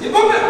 Die Puppe!